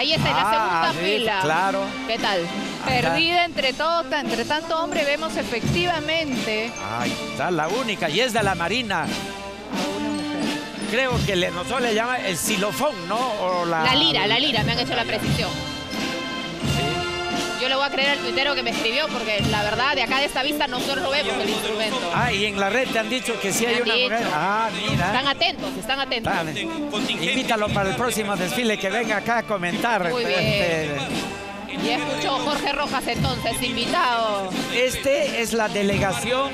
Ahí está, en la Ah, segunda sí, fila. Claro. ¿Qué tal? Perdida entre todo, entre tanto hombre, vemos efectivamente Ahí está la única y es de la Marina. Creo que le, nosotros le llama el xilofón, ¿no? O la, La lira, la lira, me han hecho la precisión. Yo le voy a creer al tuitero que me escribió porque la verdad, de acá de esta vista nosotros no vemos el instrumento. Ah, y en la red te han dicho que sí Me hay una dicho. mujer. Ah, mira. Están atentos, están atentos. Dale. Invítalo para el próximo desfile que venga acá a comentar. Muy bien. Este, Y escuchó Jorge Rojas entonces, invitado. Este es la delegación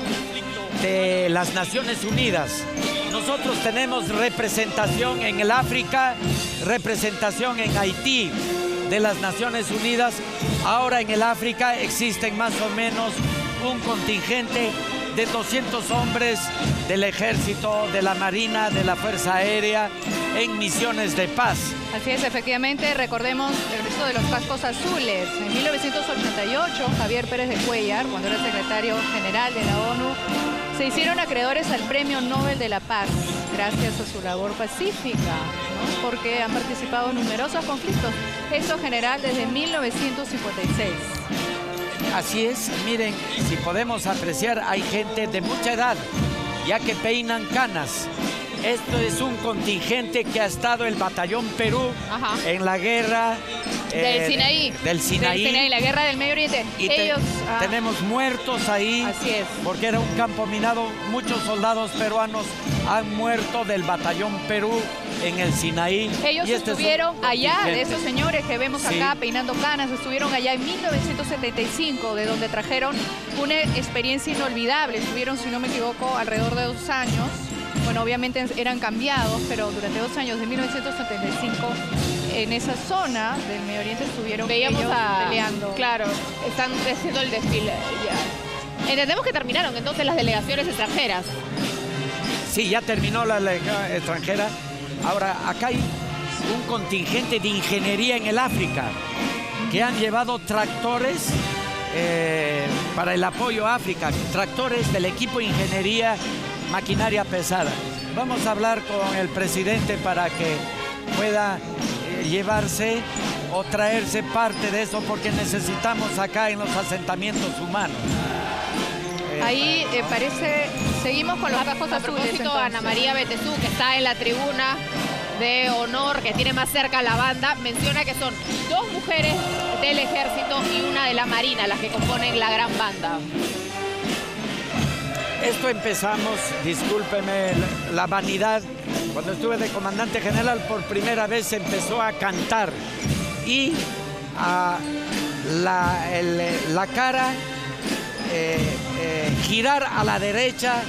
de las Naciones Unidas. Nosotros tenemos representación en el África, representación en Haití de las Naciones Unidas. Ahora en el África existen más o menos un contingente de 200 hombres del ejército, de la marina, de la fuerza aérea en misiones de paz. Así es, efectivamente, recordemos el regreso de los cascos azules. En 1988, Javier Pérez de Cuellar, cuando era secretario general de la ONU, se hicieron acreedores al Premio Nobel de la Paz, gracias a su labor pacífica, porque han participado en numerosos conflictos. Esto general desde 1956. Así es, miren, si podemos apreciar, hay gente de mucha edad, ya que peinan canas. Esto es un contingente que ha estado el Batallón Perú Ajá. en la guerra eh, Del Sinaí. Del Sinaí. Del Sinaí, la guerra del Medio Oriente. Y te- Ellos, ah, tenemos muertos ahí. Así es. Porque era un campo minado. Muchos soldados peruanos han muerto del Batallón Perú en el Sinaí. Ellos Y este estuvieron allá, de esos señores que vemos Sí. acá peinando canas, estuvieron allá en 1975, de donde trajeron una experiencia inolvidable. Estuvieron, si no me equivoco, alrededor de dos años. Bueno, obviamente eran cambiados, pero durante dos años, de 1975, en esa zona del Medio Oriente estuvieron Veíamos ellos a... peleando. Claro, están haciendo el desfile. ya. Entendemos que terminaron entonces las delegaciones extranjeras. Sí, ya terminó la lega extranjera. Ahora, acá hay un contingente de ingeniería en el África que han llevado tractores eh, para el apoyo a África, tractores del equipo de ingeniería, maquinaria pesada. Vamos a hablar con el presidente para que pueda eh, llevarse o traerse parte de eso porque necesitamos acá en los asentamientos humanos. Eh, Ahí eh, parece, seguimos con los cascos A propósito. Ana María Betesú, que está en la tribuna de honor, que tiene más cerca la banda, menciona que son dos mujeres del ejército y una de la marina las que componen la gran banda. Esto empezamos, discúlpeme la, vanidad, cuando estuve de comandante general por primera vez empezó a cantar y a la, la cara eh, eh, girar a la derecha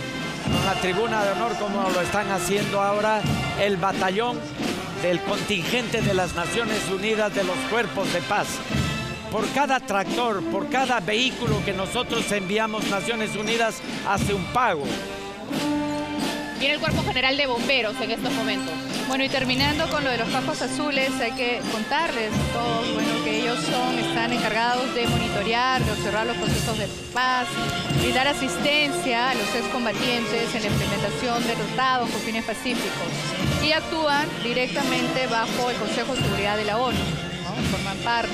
con la tribuna de honor como lo están haciendo ahora el batallón del contingente de las Naciones Unidas de los Cuerpos de Paz. Por cada tractor, por cada vehículo que nosotros enviamos Naciones Unidas hace un pago. Viene el Cuerpo General de Bomberos en estos momentos. Bueno, y terminando con lo de los cascos azules, hay que contarles todos, bueno, que ellos son, están encargados de monitorear, de observar los procesos de paz, y dar asistencia a los excombatientes en la implementación de tratados con fines pacíficos. Y actúan directamente bajo el Consejo de Seguridad de la ONU. Forman parte,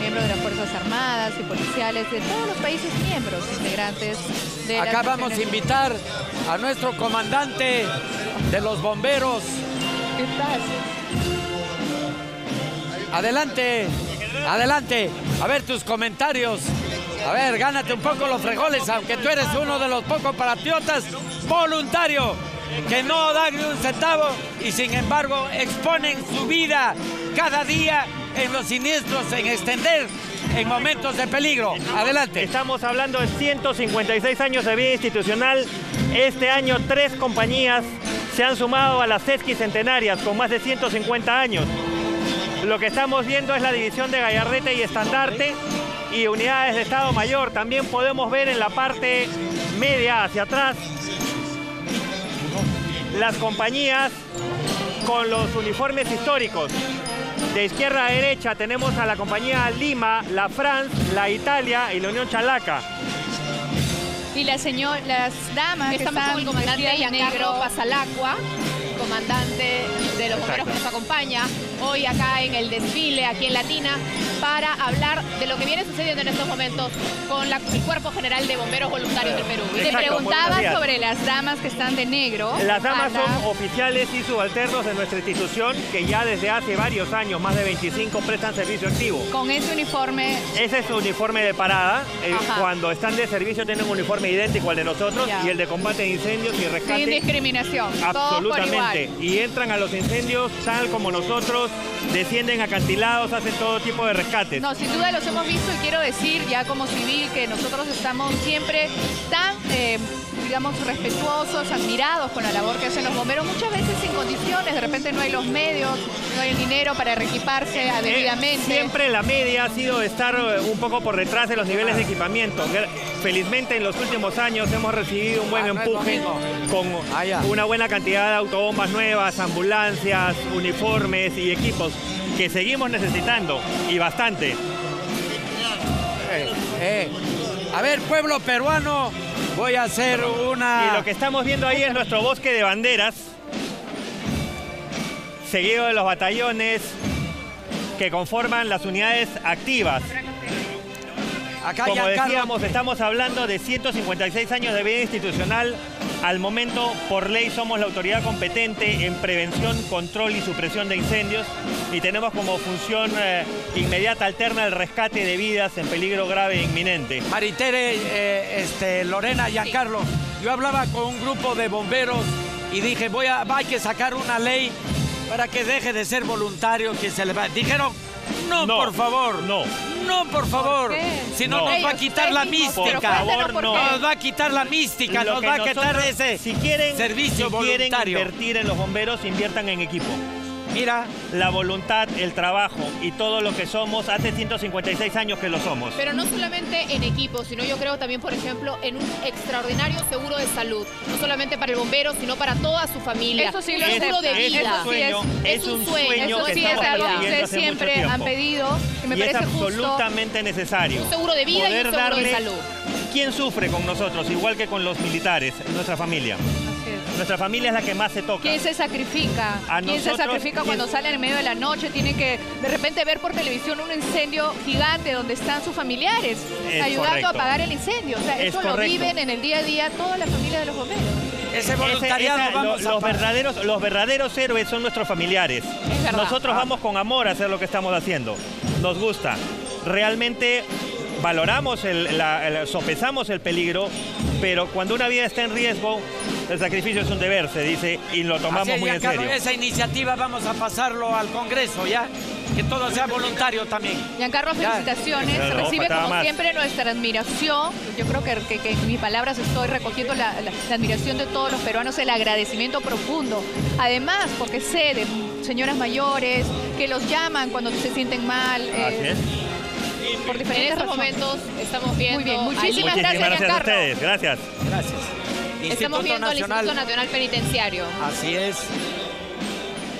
miembros de las Fuerzas Armadas y policiales de todos los países miembros integrantes de Acá vamos a invitar a nuestro comandante de los bomberos. ¿Qué tal? Adelante, adelante. A ver tus comentarios. A ver, gánate un poco los frijoles, aunque tú eres uno de los pocos patriotas voluntario que no dan ni un centavo y sin embargo exponen su vida cada día en los siniestros, en extender en momentos de peligro. Adelante. Estamos hablando de 156 años de vida institucional. Este año tres compañías se han sumado a las sesquicentenarias centenarias con más de 150 años. Lo que estamos viendo es la división de Gallarrete y Estandarte y unidades de Estado Mayor. También podemos ver en la parte media hacia atrás las compañías con los uniformes históricos. De izquierda a derecha tenemos a la compañía Lima, la France, la Italia y la Unión Chalaca. Y la señor, las damas que Estamos están con el comandante Giancarlo Pasalacqua, comandante de los bomberos que nos acompaña hoy acá en el desfile, aquí en Latina, para hablar de lo que viene sucediendo en estos momentos con la- el Cuerpo General de Bomberos Voluntarios del Perú. Y te preguntaba sobre las damas que están de negro. Las damas son oficiales y subalternos de nuestra institución que ya desde hace varios años, más de 25, prestan servicio activo. Con ese uniforme Ese es su uniforme de parada. Eh, cuando están de servicio tienen un uniforme idéntico al de nosotros Ya. y el de combate de incendios y sin rescate. discriminación. Todos por Absolutamente. igual. Y entran a los incendios tal como nosotros, descienden acantilados, hacen todo tipo de rescates. No, sin duda los hemos visto y quiero decir ya como civil que nosotros estamos siempre tan, eh, digamos, respetuosos, admirados con la labor que hacen los bomberos, muchas veces sin condiciones, de repente no hay los medios, no hay el dinero para reequiparse Eh, debidamente. siempre la media ha sido estar eh, un poco por detrás de los niveles de equipamiento. Felizmente en los últimos años hemos recibido un buen Ah, empuje con Ah, una buena cantidad de autobombas nuevas, ambulancias, uniformes y equipos que seguimos necesitando y bastante. Eh, eh. A ver, pueblo peruano, voy a hacer una... Y lo que estamos viendo ahí es nuestro bosque de banderas, seguido de los batallones que conforman las unidades activas. Acá Como decíamos, estamos hablando de 156 años de vida institucional. Al momento, por ley, somos la autoridad competente en prevención, control y supresión de incendios y tenemos como función eh, inmediata alterna el rescate de vidas en peligro grave e inminente. Maritere, eh, este, Lorena, Giancarlo, yo hablaba con un grupo de bomberos y dije, voy a, hay que sacar una ley para que deje de ser voluntario que se le va. Dijeron, no, No, por favor. no. No, por favor. Si no, No. nos va a quitar la mística. favor, no. Nos va a quitar la mística, Lo nos va a quitar ese si quieren, servicio si quieren voluntario. invertir en los bomberos, inviertan en equipo. Mira, La voluntad, el trabajo y todo lo que somos, hace 156 años que lo somos. Pero no solamente en equipo, sino yo creo también, por ejemplo, en un extraordinario seguro de salud. No solamente para el bombero, sino para toda su familia. Eso sí lo un seguro de vida. Eso sí es- es un sueño, Eso que sí es algo que ustedes siempre han pedido y me y es parece justo. absolutamente necesario. Un seguro de vida y un seguro de salud. ¿Quién sufre con nosotros? Igual que con los militares, nuestra familia. Nuestra familia es la que más se toca. ¿Quién se sacrifica? A ¿Quién se sacrifica ¿quién- cuando salen en medio de la noche? Tienen que de repente ver por televisión un incendio gigante donde están sus familiares, Es ayudando correcto. a apagar el incendio. O sea, Es eso lo viven en el día a día toda la familia de los bomberos. ese Ese- voluntariado esa- vamos lo- a los, verdaderos, los verdaderos héroes son nuestros familiares. Es. Nosotros Ah. vamos con amor a hacer lo que estamos haciendo. Nos gusta. Realmente valoramos, el, la- el- sopesamos el peligro, pero cuando una vida está en riesgo, el sacrificio es un deber, se dice, y lo tomamos Así es, muy en Giancarlo, serio. Esa iniciativa vamos a pasarlo al Congreso, ¿ya? Que todo sea voluntario también. Giancarlo, Ya. felicitaciones. No, no, Recibe como más. siempre nuestra admiración. Yo creo que, que- que en mis palabras estoy recogiendo la, la- la admiración de todos los peruanos, el agradecimiento profundo. Además, porque sé de señoras mayores que los llaman cuando se sienten mal. eh, Así es. por En diferentes estos razones. momentos estamos viendo. Muy bien, muchísimas Muchísimas gracias, gracias a Giancarlo. ustedes. Gracias. Gracias. Estamos viendo al Nacional. Instituto Nacional Penitenciario. Así es.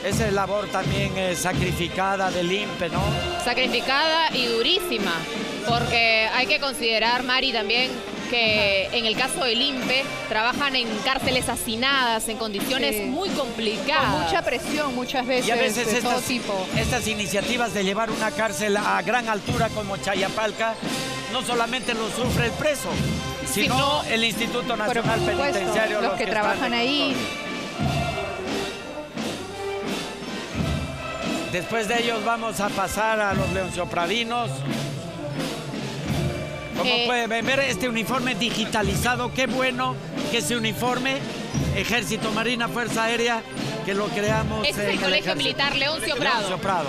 Esa es labor también eh, sacrificada del INPE, ¿no? sacrificada y durísima, porque hay que considerar, Mari, también que en el caso del INPE trabajan en cárceles hacinadas, en condiciones Sí. muy complicadas. Con mucha presión muchas veces, Y a veces de todo estas, tipo. estas iniciativas de llevar una cárcel a gran altura como Chayapalca, no solamente lo sufre el preso, sino Sino- el Instituto Nacional por supuesto, Penitenciario. los que están trabajan en ahí. Después de ellos vamos a pasar a los leonciopradinos. Como Eh, pueden ver, este uniforme digitalizado, qué bueno que ese uniforme, Ejército, Marina, Fuerza Aérea, que lo creamos Este es el en Colegio. Militar Leoncio Prado. Leoncio Prado.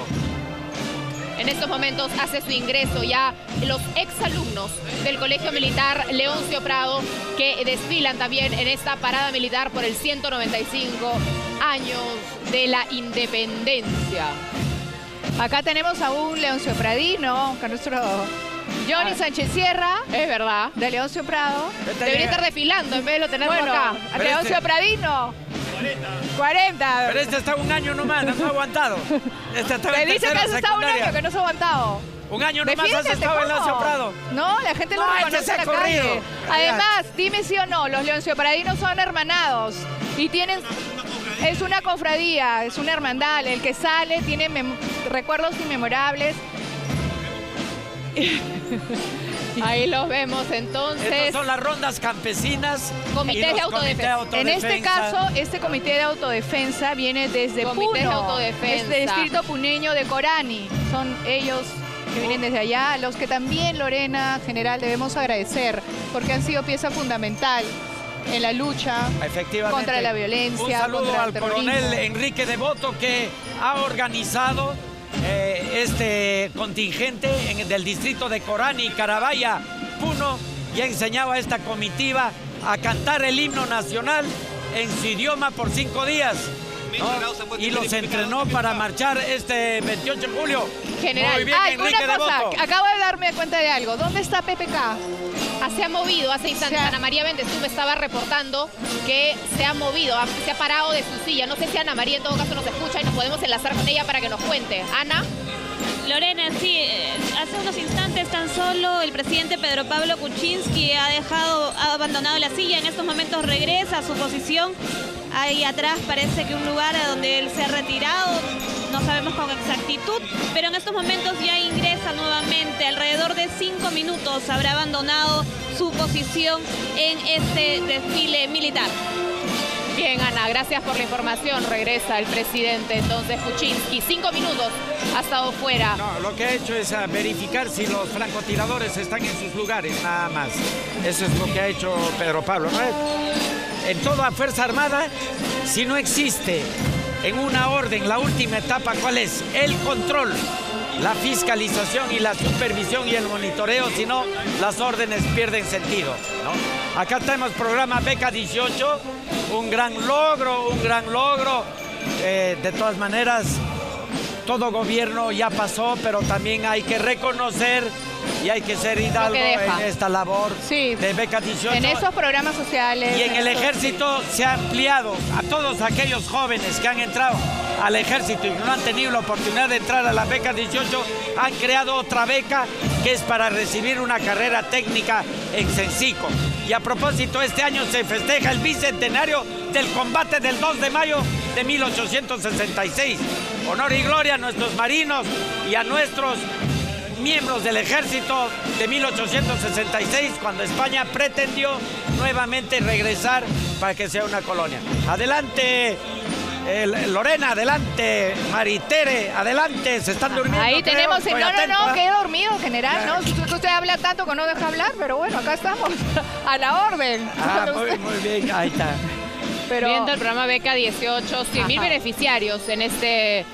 En estos momentos hace su ingreso ya los exalumnos del Colegio Militar Leoncio Prado que desfilan también en esta parada militar por el 195 años de la independencia. Acá tenemos a un Leoncio Pradino, que nuestro Johnny Ah. Sánchez Sierra, Es verdad. de Leoncio Prado. Este Debería llega- estar desfilando en vez de lo tenerlo Bueno, acá. Leoncio este- Pradino. 40. Pero este está un año nomás, no ha aguantado. Este estaba Te en dice que has estado un año que no se ha aguantado. Un año nomás has Defiéndete, estado en ¿cómo? Leoncio Prado. No, la gente No, este reconoce se en ha la calle. corrido. Además, dime si o no, los Leoncio Pradinos son hermanados y tienen Es una cofradía, es una hermandad. El que sale tiene recuerdos inmemorables. Ahí los vemos entonces. Estas son las rondas campesinas. Comité de, autodefensa. En este caso, este comité de autodefensa viene desde comité de autodefensa. Desde el distrito puneño de Corani. Son ellos que vienen desde allá, los que también, Lorena, general, debemos agradecer, porque han sido pieza fundamental en la lucha contra la violencia. Un saludo al coronel Enrique Devoto que ha organizado este contingente en, del distrito de Corani, Carabaya, Puno, y ha enseñado a esta comitiva a cantar el himno nacional en su idioma por cinco días. Y los entrenó para marchar este 28 de julio. General, una cosa, acabo de darme cuenta de algo. ¿Dónde está PPK? Ah, se ha movido, hace instantes Ana María Bendezú me estaba reportando que se ha movido, se ha parado de su silla. No sé si Ana María en todo caso nos escucha y nos podemos enlazar con ella para que nos cuente. Ana. Lorena, sí, eh, hace unos instantes tan solo el presidente Pedro Pablo Kuczynski ha dejado, ha abandonado la silla, en estos momentos regresa a su posición. Ahí atrás parece que un lugar a donde él se ha retirado, no sabemos con exactitud, pero en estos momentos ya ingresa nuevamente, alrededor de cinco minutos habrá abandonado su posición en este desfile militar. Bien, Ana, gracias por la información. Regresa el presidente entonces Kuczynski. Cinco minutos ha estado fuera. No, lo que ha hecho es ah, verificar si los francotiradores están en sus lugares, nada más. Eso es lo que ha hecho Pedro Pablo. En toda Fuerza Armada, si no existe en una orden la última etapa, ¿cuál es? El control la fiscalización y la supervisión y el monitoreo, si no, las órdenes pierden sentido. Acá tenemos programa Beca 18, un gran logro, un gran logro. Eh, de todas maneras, todo gobierno ya pasó, pero también hay que reconocer y hay que ser hidalgo en esta labor de beca 18. En esos programas sociales. Y en el ejército se ha ampliado a todos aquellos jóvenes que han entrado al ejército y no han tenido la oportunidad de entrar a la beca 18, han creado otra beca que es para recibir una carrera técnica en Sencico. Y a propósito, este año se festeja el bicentenario del combate del 2 de mayo de 1866. Honor y gloria a nuestros marinos y a nuestros miembros del ejército de 1866, cuando España pretendió nuevamente regresar para que sea una colonia. Adelante, Lorena, adelante, Maritere, adelante, se están durmiendo. Ahí tenemos, no, no, no, quedé dormido, general, ¿no? Usted habla tanto que no deja hablar, pero bueno, acá estamos, a la orden. Ah, muy, bien, ahí está. Viendo el programa Beca 18, 100 mil beneficiarios en este,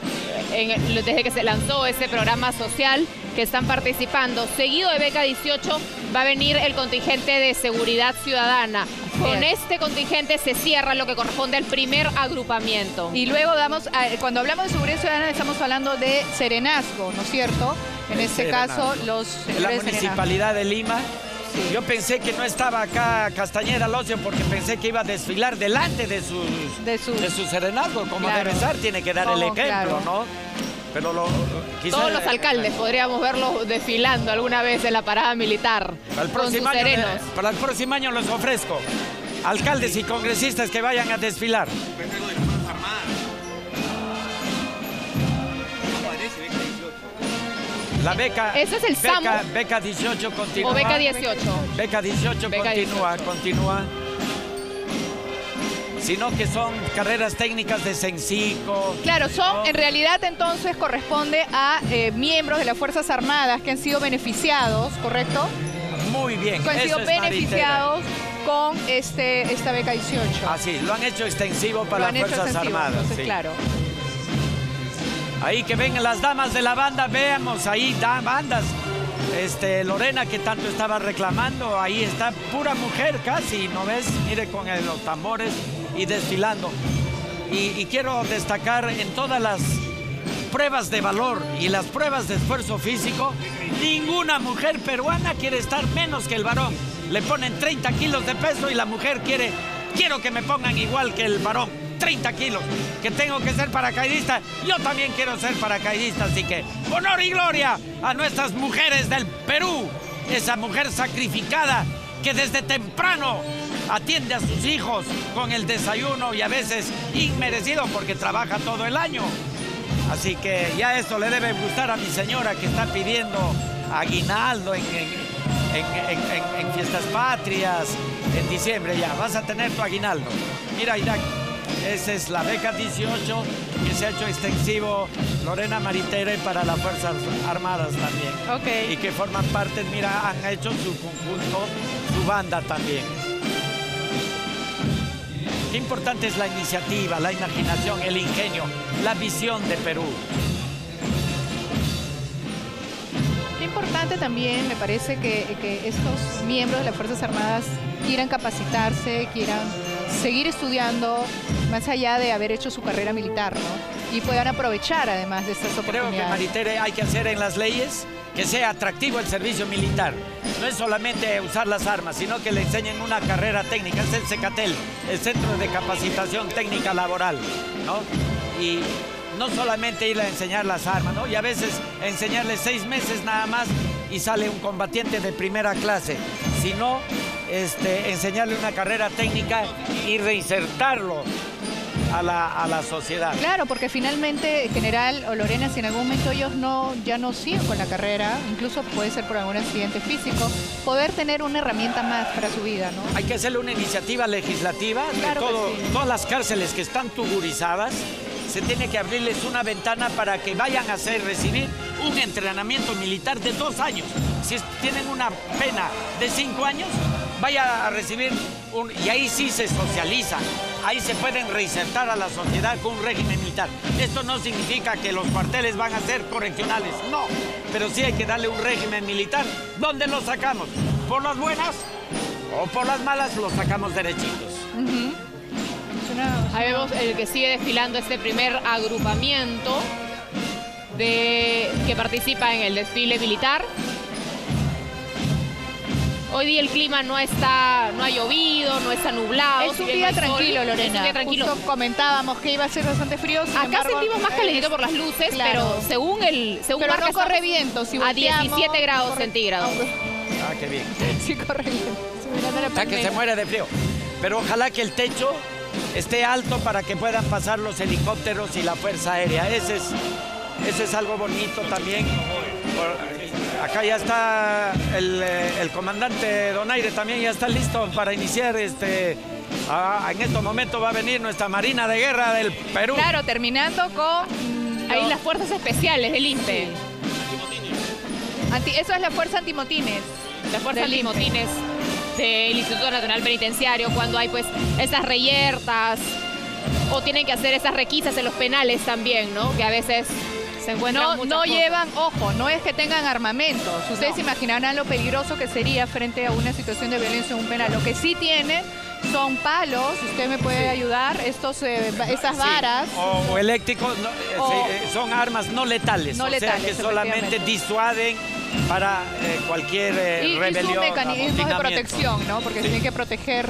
desde que se lanzó ese programa social que están participando. Seguido de Beca 18 va a venir el contingente de seguridad ciudadana. Con este contingente se cierra lo que corresponde al primer agrupamiento. Y luego damos, cuando hablamos de seguridad ciudadana estamos hablando de serenazgo, ¿no es cierto? En este caso, los... La Municipalidad de Lima Yo pensé que no estaba acá Castañeda Locio porque pensé que iba a desfilar delante de sus, de, su serenazgo, como debe ser, tiene que dar el ejemplo, ¿no? Pero Todos los alcaldes podríamos verlos desfilando alguna vez en la parada militar para el próximo año, Para el próximo año les ofrezco alcaldes y congresistas que vayan a desfilar. La beca. Ese es el beca, beca 18 continúa. O beca 18. Beca 18 continúa, continúa sino que son carreras técnicas de Sencico. Claro, son, en realidad entonces corresponde a eh, miembros de las Fuerzas Armadas que han sido beneficiados, ¿correcto? Muy bien. Que han sido beneficiados con este, esta beca 18. Así, lo han hecho extensivo para las Fuerzas Armadas. sí. claro. Ahí que vengan las damas de la banda, veamos ahí da, bandas. Este, Lorena que tanto estaba reclamando, ahí está pura mujer casi, ¿no ves? Mire con los tambores y desfilando. Y, quiero destacar en todas las pruebas de valor y las pruebas de esfuerzo físico, ninguna mujer peruana quiere estar menos que el varón. Le ponen 30 kilos de peso y la mujer quiere, quiero que me pongan igual que el varón. 30 kilos, que tengo que ser paracaidista, yo también quiero ser paracaidista, así que honor y gloria a nuestras mujeres del Perú, esa mujer sacrificada que desde temprano atiende a sus hijos con el desayuno y a veces inmerecido porque trabaja todo el año. Así que ya esto le debe gustar a mi señora que está pidiendo aguinaldo en, en fiestas patrias, en diciembre ya. Vas a tener tu aguinaldo. Mira, Irak, esa es la beca 18 que se ha hecho extensivo Lorena Maritere para las Fuerzas Armadas también. Ok. Y que forman parte, mira, han hecho su conjunto, su banda también. Qué importante es la iniciativa, la imaginación, el ingenio, la visión de Perú. Importante también me parece que, que estos miembros de las Fuerzas Armadas quieran capacitarse, quieran seguir estudiando, más allá de haber hecho su carrera militar, ¿no? Y puedan aprovechar además de estas Creo que oportunidades. Maritere hay que hacer en las leyes que sea atractivo el servicio militar. No es solamente usar las armas, sino que le enseñen una carrera técnica. Es el CECATEL, el Centro de Capacitación Técnica Laboral, ¿no? Y no solamente ir a enseñar las armas, ¿no? Y a veces enseñarle seis meses nada más y sale un combatiente de primera clase, sino este, enseñarle una carrera técnica y reinsertarlo a la, a la sociedad. Claro, porque finalmente, general o Lorena, si en algún momento ellos no, ya no siguen con la carrera, incluso puede ser por algún accidente físico, poder tener una herramienta más para su vida, ¿no? Hay que hacerle una iniciativa legislativa Claro que todo- sí. todas las cárceles que están tuburizadas. Se tiene que abrirles una ventana para que vayan a hacer, recibir un entrenamiento militar de dos años. Si tienen una pena de cinco años, vaya a recibir un... Y ahí sí se socializan. Ahí se pueden reinsertar a la sociedad con un régimen militar. Esto no significa que los cuarteles van a ser correccionales, no. Pero sí hay que darle un régimen militar. ¿Dónde lo sacamos? ¿Por las buenas o por las malas los sacamos derechitos? Es una- Ahí vemos el que sigue desfilando este primer agrupamiento de, que participa en el desfile militar. Hoy día el clima no está, no ha llovido, no está nublado. Es un día no hay sol, tranquilo, Es Lorena. un día tranquilo. Justo comentábamos que iba a ser bastante frío. sin Acá embargo, sentimos más calentito por las luces, Claro. pero según el según Pero no corre viento. Si a volteamos, 17 grados corre- centígrados. Ah, qué bien. Sí, corre viento. La Está que se muere de frío. Pero ojalá que el techo esté alto para que puedan pasar los helicópteros y la Fuerza Aérea. Ese es, ese es algo bonito también. Por- acá ya está el, eh, el comandante Donaire, también ya está listo para iniciar este... ah, en estos momentos va a venir nuestra Marina de Guerra del Perú. Claro, terminando con... Ahí las fuerzas especiales del INPE. anti- eso es la fuerza antimotines. las fuerzas Del INPE. antimotines del Instituto Nacional Penitenciario, cuando hay pues esas reyertas o tienen que hacer esas requisas en los penales también, ¿no? Que a veces se encuentran No, no llevan, ojo, no es que tengan armamentos. Ustedes No. se imaginarán lo peligroso que sería frente a una situación de violencia en un penal. Lo que sí tienen son palos, usted me puede ayudar, estos, eh, estas Sí, varas. O, o eléctricos, no, eh, O- sí, eh, son armas no letales. No o sea que solamente disuaden para eh, cualquier eh, y, y sus rebelión. mecanismos de protección, ¿no? Porque Sí. tienen que proteger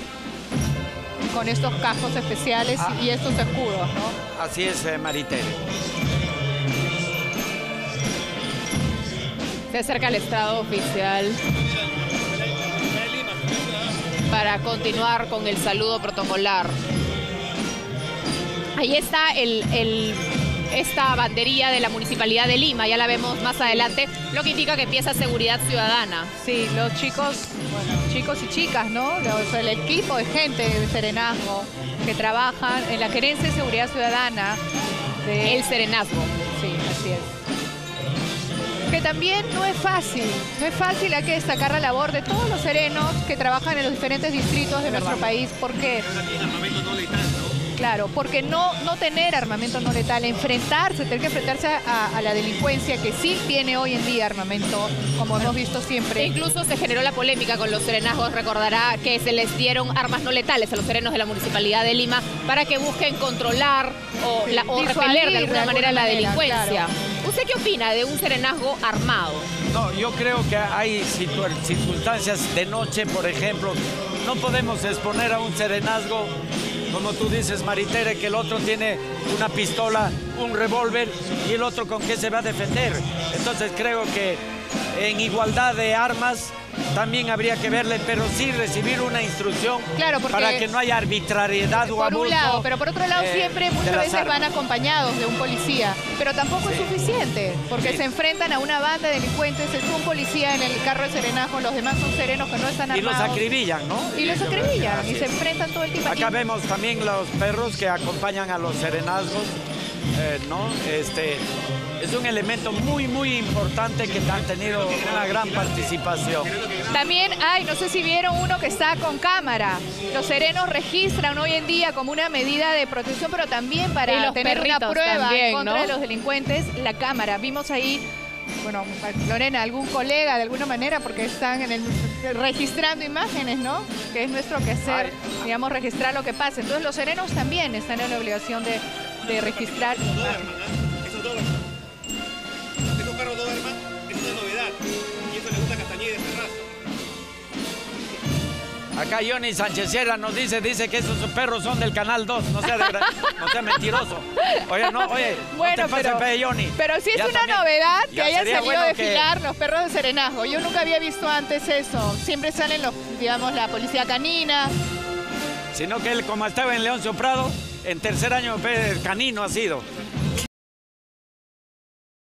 con estos cascos especiales Ah. y estos escudos, ¿no? Así es, eh, Maritere. Se acerca el estrado oficial para continuar con el saludo protocolar. Ahí está el, el- esta banderilla de la Municipalidad de Lima, ya la vemos más adelante, lo que indica que empieza seguridad ciudadana. Sí, los chicos, bueno, chicos y chicas, ¿no? Los- el equipo de gente de Serenazgo que trabajan en la Gerencia de Seguridad Ciudadana de El serenazgo. Sí, así es. Que también no es fácil, no es fácil, hay que destacar la labor de todos los serenos que trabajan en los diferentes distritos de nuestro país. ¿Por qué? Claro, porque no, no tener armamento no letal, enfrentarse, tener que enfrentarse a, a la delincuencia que sí tiene hoy en día armamento, como hemos visto E siempre. incluso se generó la polémica con los serenazgos, recordará que se les dieron armas no letales a los serenos de la Municipalidad de Lima para que busquen controlar o, Sí, la- o repeler de de alguna manera la delincuencia. claro. ¿Usted qué opina de un serenazgo armado? No, yo creo que hay circunstancias de noche, por ejemplo. No podemos exponer a un serenazgo, como tú dices, Maritere, que el otro tiene una pistola, un revólver y el otro con qué se va a defender. Entonces creo que en igualdad de armas, también habría que verle, pero sí recibir una instrucción Claro, porque- para que no haya arbitrariedad o Por abuso. un lado, pero por otro lado eh, siempre muchas veces van acompañados de un policía, pero tampoco es suficiente, porque Sí. se enfrentan a una banda de delincuentes, es un policía en el carro de serenajo, los demás son serenos que no están Y los armados. acribillan, ¿no? Y los acribillan y se enfrentan todo el tiempo. Acá vemos también los perros que acompañan a los serenazgos, eh, ¿no? Este, es un elemento muy, muy importante que han tenido una gran participación. También hay, no sé si vieron uno que está con cámara. Los serenos registran hoy en día como una medida de protección, pero también para los tener una prueba también, en contra ¿no? de los delincuentes, la cámara. Vimos ahí, bueno, Lorena, algún colega de alguna manera, porque están en el, registrando imágenes, ¿no? Que es nuestro quehacer, digamos, registrar lo que pasa. Entonces los serenos también están en la obligación de, de registrar imágenes. Acá Johnny Sánchez Sierra nos dice, dice que esos perros son del Canal 2, no sea, de no sea mentiroso. Oye, no, oye, Bueno, no te pero- pe, Johnny. Pero sí es Ya una también- novedad que ya hayan salido bueno a que- desfilar los perros de serenazgo. Yo nunca había visto antes eso. Siempre salen los, digamos, la policía canina. Sino que él, como estaba en Leoncio Prado, en tercer año canino ha sido.